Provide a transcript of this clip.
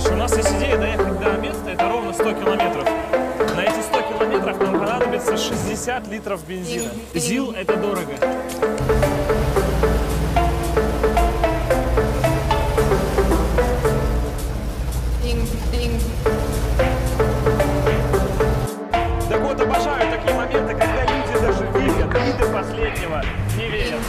Короче, у нас есть идея доехать до места, это ровно 100 километров. На эти 100 километров нам понадобится 60 литров бензина. ЗИЛ – это дорого. Так вот, обожаю такие моменты, когда люди даже видят, виды последнего не верят.